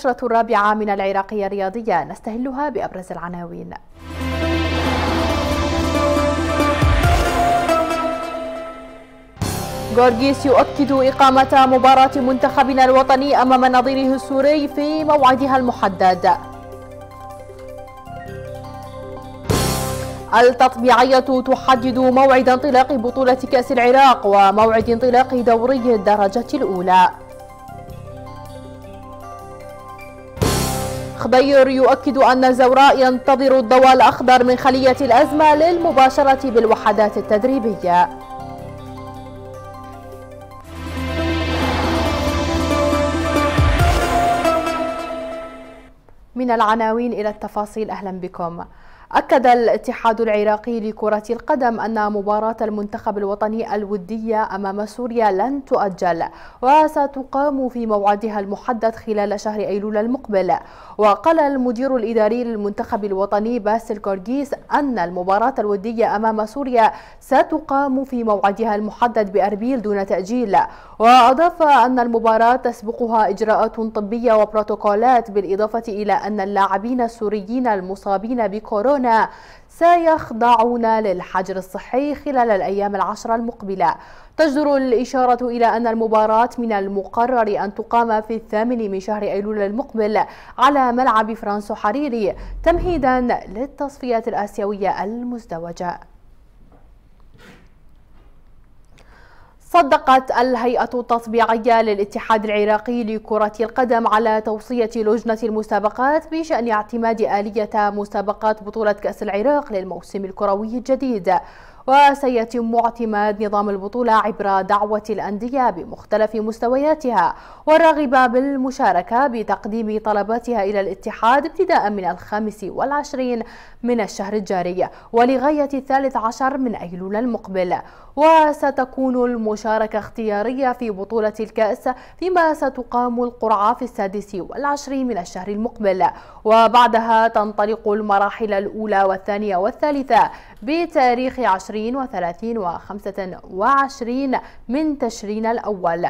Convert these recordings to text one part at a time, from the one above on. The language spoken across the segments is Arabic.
النشرة الرابعة من العراقية الرياضية. نستهلها بأبرز العناوين. غورغيس يؤكد إقامة مباراة منتخبنا الوطني أمام نظيره السوري في موعدها المحدد. التطبيعية تحدد موعد انطلاق بطولة كأس العراق وموعد انطلاق دوري الدرجة الأولى. خبير يؤكد أن الزوراء ينتظر الضوء الأخضر من خلية الأزمة للمباشرة بالوحدات التدريبية. من العناوين إلى التفاصيل أهلا بكم. أكد الاتحاد العراقي لكرة القدم أن مباراة المنتخب الوطني الودية أمام سوريا لن تؤجل وستقام في موعدها المحدد خلال شهر أيلول المقبل. وقال المدير الإداري للمنتخب الوطني باسل كورجيس أن المباراة الودية أمام سوريا ستقام في موعدها المحدد بأربيل دون تأجيل. وأضاف أن المباراة تسبقها إجراءات طبية وبروتوكولات بالإضافة إلى أن اللاعبين السوريين المصابين بكورونا سيخضعون للحجر الصحي خلال الأيام العشرة المقبلة. تجدر الإشارة إلى أن المباراة من المقرر أن تقام في الثامن من شهر أيلول المقبل على ملعب فرانسو حريري تمهيدا للتصفيات الآسيوية المزدوجة. صدقت الهيئة التطبيعية للاتحاد العراقي لكرة القدم على توصية لجنة المسابقات بشأن اعتماد آلية مسابقات بطولة كأس العراق للموسم الكروي الجديد. وسيتم اعتماد نظام البطولة عبر دعوة الأندية بمختلف مستوياتها والراغبة بالمشاركة بتقديم طلباتها إلى الاتحاد ابتداء من الخامس والعشرين من الشهر الجاري ولغاية الثالث عشر من أيلول المقبل. وستكون المشاركة اختيارية في بطولة الكأس فيما ستقام القرعة في السادس والعشرين من الشهر المقبل. وبعدها تنطلق المراحل الأولى والثانية والثالثة بتاريخ 20 وثلاثين وخمسة وعشرين من تشرين الأول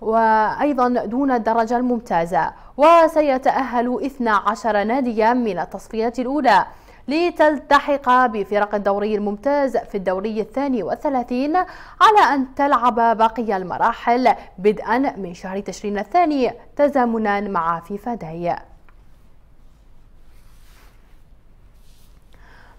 وأيضا دون الدرجة الممتازة. وسيتأهل 12 ناديا من التصفيات الأولى. لتلتحق بفرق الدوري الممتاز في الدوري الثاني والثلاثين على أن تلعب باقي المراحل بدءا من شهر تشرين الثاني تزامنا مع فيفا داي.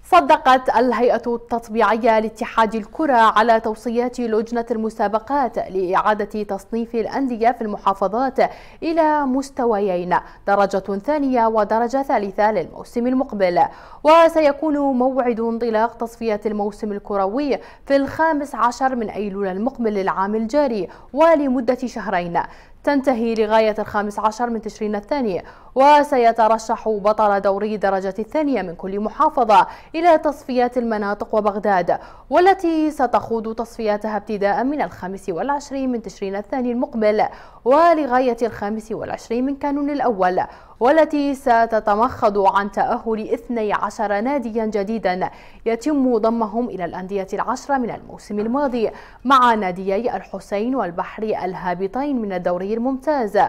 صدقت الهيئة التطبيعية لاتحاد الكرة على توصيات لجنة المسابقات لإعادة تصنيف الأندية في المحافظات إلى مستويين درجة ثانية ودرجة ثالثة للموسم المقبل. وسيكون موعد انطلاق تصفيات الموسم الكروي في الخامس عشر من أيلول المقبل للعام الجاري ولمدة شهرين. تنتهي لغاية الخامس عشر من تشرين الثاني وسيترشح بطل دوري درجة الثانية من كل محافظة إلى تصفيات المناطق وبغداد والتي ستخوض تصفياتها ابتداء من الخامس والعشرين من تشرين الثاني المقبل ولغاية الخامس والعشرين من كانون الأول والتي ستتمخض عن تأهل 12 ناديا جديدا يتم ضمهم إلى الأندية العشرة من الموسم الماضي مع ناديي الحسين والبحري الهابطين من الدوري الممتاز.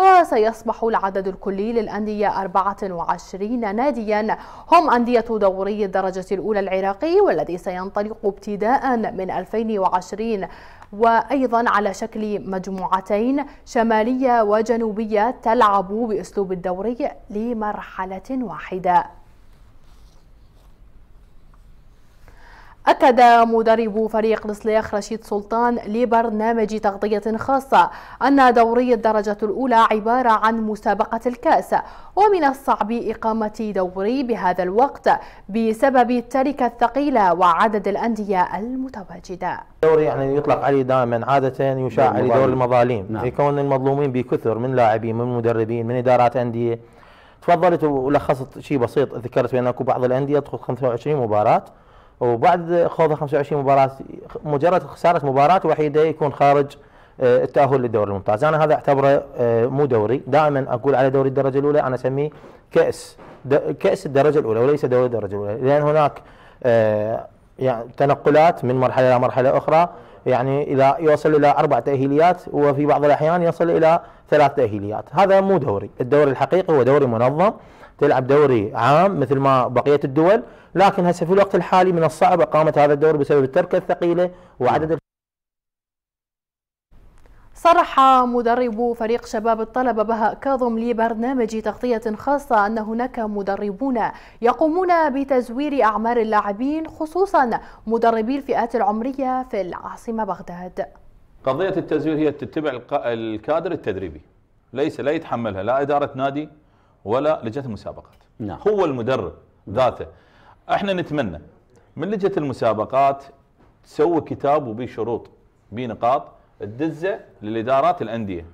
وسيصبح العدد الكلي للأندية 24 ناديا. هم أندية دوري الدرجة الأولى العراقي والذي سينطلق ابتداء من 2020 وأيضا على شكل مجموعتين شمالية وجنوبية تلعب بأسلوب الدوري لمرحلة واحدة. أكد مدرب فريق الصليخ رشيد سلطان لبرنامج تغطية خاصة أن دوري الدرجة الأولى عبارة عن مسابقة الكأس ومن الصعب إقامة دوري بهذا الوقت بسبب التركة الثقيلة وعدد الأندية المتواجدة. دوري يعني يطلق عليه دائما عادة يشاع عليه دور المظالم. نعم. يكون المظلومين بكثر من لاعبين من مدربين من إدارات أندية. تفضلت ولخصت شيء بسيط ذكرت بأن أكو بعض الأندية تدخل 25 مباراة. وبعد خوض 25 مباراة مجرد خسارة مباراة وحيدة يكون خارج آه، التأهل للدوري الممتاز. أنا هذا أعتبره آه، مو دوري. دائما أقول على دوري الدرجة الأولى أنا أسميه كأس. كأس الدرجة الأولى وليس دوري الدرجة الأولى. لأن هناك آه، يعني تنقلات من مرحلة إلى مرحلة أخرى. يعني إلى يوصل إلى أربع تأهيليات وفي بعض الأحيان يصل إلى ثلاث تأهيليات. هذا مو دوري. الدوري الحقيقي هو دوري منظم تلعب دوري عام مثل ما بقية الدول لكن هسه في الوقت الحالي من الصعب إقامة هذا الدوري بسبب التركه الثقيلة وعدد صرح مدرب فريق شباب الطلبة بهاء كاظم لبرنامج تغطية خاصة أن هناك مدربون يقومون بتزوير أعمار اللاعبين خصوصا مدربي الفئات العمرية في العاصمة بغداد. قضية التزوير هي تتبع الكادر التدريبي. ليس لا يتحملها لا إدارة نادي ولا لجنة المسابقات. نعم. هو المدرب ذاته. إحنا نتمنى من لجنة المسابقات تسوي كتاب وبيه شروط بيه نقاط تدزه للإدارات الأندية.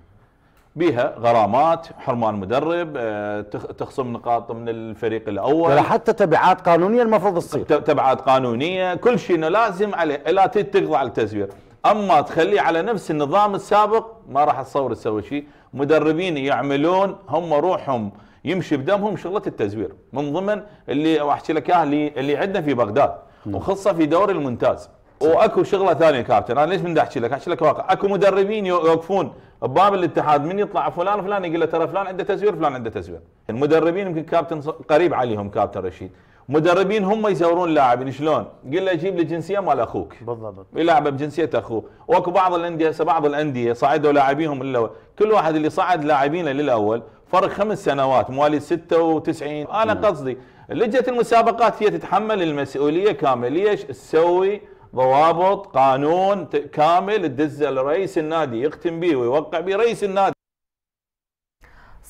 بيها غرامات حرمان مدرب آه، تخصم نقاط من الفريق الأول. ولا حتى تبعات قانونية المفروض تصير. تبعات قانونية كل شيء إنه لازم عليه لا تقضى على التزوير. أما تخليه على نفس النظام السابق ما راح تصور تسوي شيء. مدربين يعملون هم روحهم يمشي بدمهم شغلة التزوير. من ضمن اللي أحكي لك إياها اللي اللي عندنا في بغداد وخصة في دوري الممتاز. وأكو شغلة ثانية كابتن أنا ليش من أحكي لك؟ أحكي لك واقع. أكو مدربين يوقفون بباب الاتحاد من يطلع فلان فلان يقول له ترى فلان عنده تزوير فلان عنده تزوير. المدربين يمكن كابتن قريب عليهم كابتن رشيد. مدربين هم يزورون لاعبين شلون؟ قل له جيب لي جنسية مال أخوك. بالضبط. يلعبه بجنسية أخوه. وأكو بعض الأندية بعض الأندية صعدوا لاعبيهم الأول كل واحد اللي صعد لاعبينه للأول فرق خمس سنوات مواليد 96 أنا قصدي لجنه المسابقات هي تتحمل المسؤولية كاملة. ليش؟ تسوي ضوابط قانون كامل تدزه لرئيس النادي يختم به ويوقع به رئيس النادي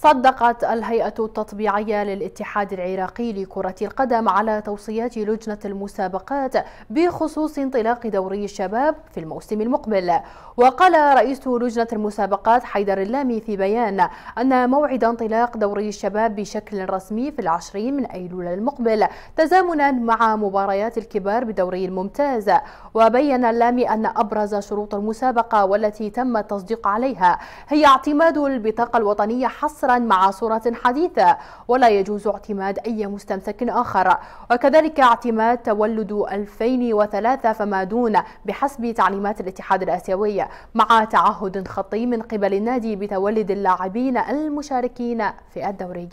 صدقت الهيئة التطبيعية للاتحاد العراقي لكرة القدم على توصيات لجنة المسابقات بخصوص انطلاق دوري الشباب في الموسم المقبل. وقال رئيس لجنة المسابقات حيدر اللامي في بيان أن موعد انطلاق دوري الشباب بشكل رسمي في العشرين من أيلول المقبل تزامنا مع مباريات الكبار بدوري الممتاز. وبين اللامي أن أبرز شروط المسابقة والتي تم التصديق عليها هي اعتماد البطاقة الوطنية حصرا مع صورة حديثة ولا يجوز اعتماد أي مستمسك آخر. وكذلك اعتماد تولد 2003 فما دون بحسب تعليمات الاتحاد الآسيوي مع تعهد خطي من قبل النادي بتولد اللاعبين المشاركين في الدوري.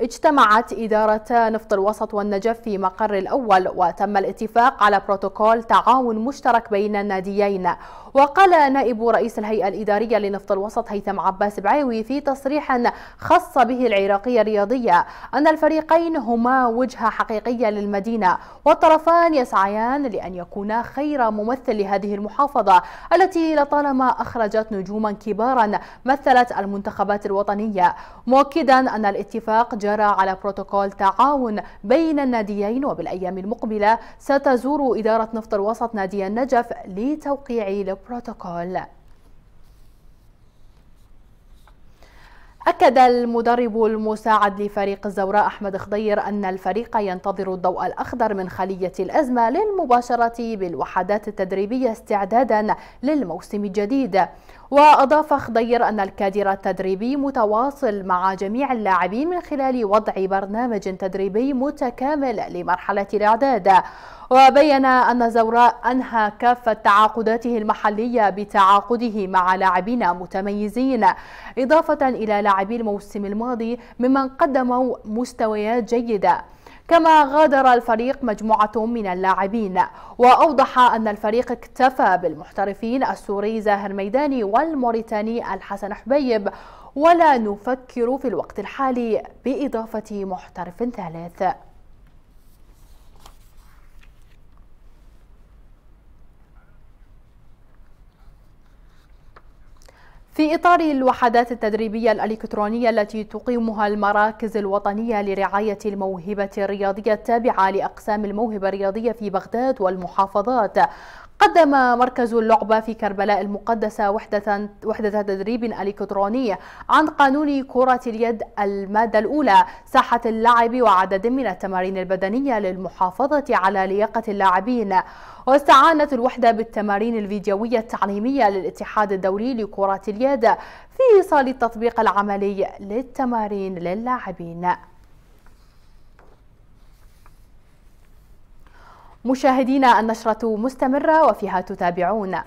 اجتمعت إدارة نفط الوسط والنجف في مقر الأول وتم الاتفاق على بروتوكول تعاون مشترك بين الناديين. وقال نائب رئيس الهيئة الإدارية لنفط الوسط هيثم عباس بعيوي في تصريح خص به العراقية الرياضية أن الفريقين هما وجهة حقيقية للمدينة والطرفان يسعيان لأن يكونا خير ممثل لهذه المحافظة التي لطالما أخرجت نجوما كبارا مثلت المنتخبات الوطنية. مؤكدا أن الاتفاق جرى على بروتوكول تعاون بين الناديين وبالأيام المقبلة ستزور إدارة نفط الوسط نادي النجف لتوقيع البروتوكول. أكد المدرب المساعد لفريق الزوراء أحمد خضير أن الفريق ينتظر الضوء الأخضر من خلية الأزمة للمباشرة بالوحدات التدريبية استعدادا للموسم الجديد. وأضاف خضير أن الكادر التدريبي متواصل مع جميع اللاعبين من خلال وضع برنامج تدريبي متكامل لمرحلة الإعداد. وبين أن زوراء أنهى كافة تعاقداته المحلية بتعاقده مع لاعبين متميزين إضافة إلى لاعبي الموسم الماضي ممن قدموا مستويات جيدة. كما غادر الفريق مجموعة من اللاعبين وأوضح أن الفريق اكتفى بالمحترفين السوري زاهر ميداني والموريتاني الحسن حبيب. ولا نفكر في الوقت الحالي بإضافة محترف ثالث. في إطار الوحدات التدريبية الإلكترونية التي تقيمها المراكز الوطنية لرعاية الموهبة الرياضية التابعة لأقسام الموهبة الرياضية في بغداد والمحافظات. قدم مركز اللعبة في كربلاء المقدسة وحدة, وحدة تدريب إلكتروني عن قانون كرة اليد المادة الأولى ساحة اللعب وعدد من التمارين البدنية للمحافظة على لياقة اللاعبين. واستعانت الوحدة بالتمارين الفيديوية التعليمية للاتحاد الدولي لكرة اليد في إيصال التطبيق العملي للتمارين للاعبين. مشاهدينا النشرة مستمرة وفيها تتابعون.